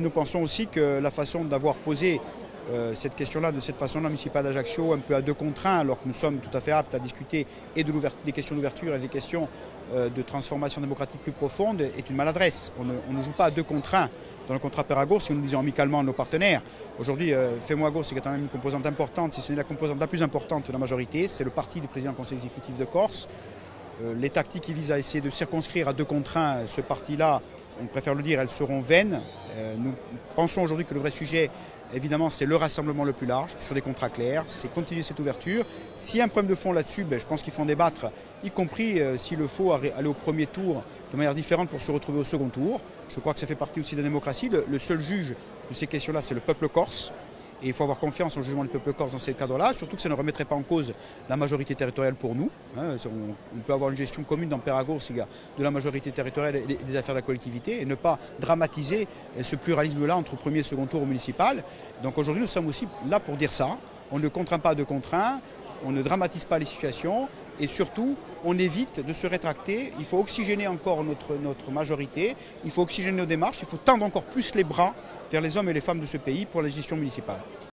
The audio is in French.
Nous pensons aussi que la façon d'avoir posé euh, cette question-là de cette façon-là municipale d'Ajaccio, un peu à deux contre un, alors que nous sommes tout à fait aptes à discuter et de des questions d'ouverture et des questions euh, de transformation démocratique plus profonde, est une maladresse. On ne, joue pas à deux contre un dans le contrat Perragour si nous disons amicalement à nos partenaires. Aujourd'hui, euh, Fais-moi Gauche, c'est quand même une composante importante, si ce n'est la composante la plus importante de la majorité, c'est le parti du président du conseil exécutif de Corse. Euh, les tactiques qui visent à essayer de circonscrire à deux contre un ce parti-là, on préfère le dire, elles seront vaines. Euh, nous pensons aujourd'hui que le vrai sujet, évidemment, c'est le rassemblement le plus large, sur des contrats clairs, c'est continuer cette ouverture. S'il y a un problème de fond là-dessus, ben, je pense qu'il faut en débattre, y compris euh, s'il le faut, aller au premier tour de manière différente pour se retrouver au second tour. Je crois que ça fait partie aussi de la démocratie. Le, le seul juge de ces questions-là, c'est le peuple corse. Et il faut avoir confiance au jugement du peuple corse dans ces cadres-là, surtout que ça ne remettrait pas en cause la majorité territoriale pour nous. Hein. On, peut avoir une gestion commune dans Péragours de la majorité territoriale et des affaires de la collectivité et ne pas dramatiser ce pluralisme-là entre premier et second tour au municipal. Donc aujourd'hui, nous sommes aussi là pour dire ça. On ne contraint pas de contraintes, on ne dramatise pas les situations et surtout, on évite de se rétracter. Il faut oxygéner encore notre, notre majorité, il faut oxygéner nos démarches, il faut tendre encore plus les bras vers les hommes et les femmes de ce pays pour la gestion municipale.